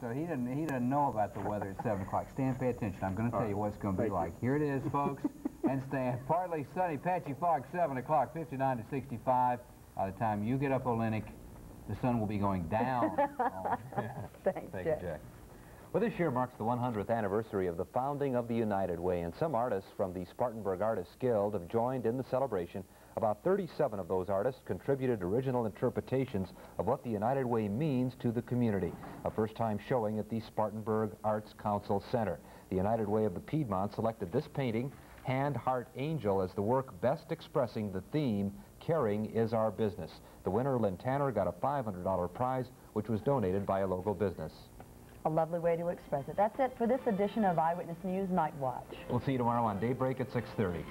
so he doesn't he doesn't know about the weather at seven o'clock. Stan, pay attention. I'm going to tell you what it's going to be like. Here it is, folks. and Stan, partly sunny, patchy fog, seven o'clock, 59 to 65. By the time you get up, Oleynick, the sun will be going down. oh. Thanks, Thank Jack. you, Jack. Well, this year marks the 100th anniversary of the founding of the United Way, and some artists from the Spartanburg Artists Guild have joined in the celebration. About 37 of those artists contributed original interpretations of what the United Way means to the community. A first-time showing at the Spartanburg Arts Council Center. The United Way of the Piedmont selected this painting, Hand, Heart, Angel, as the work best expressing the theme, Caring is Our Business. The winner, Lynn Tanner, got a $500 prize, which was donated by a local business. A lovely way to express it. That's it for this edition of Eyewitness News Night Watch. We'll see you tomorrow on Daybreak at 6.30.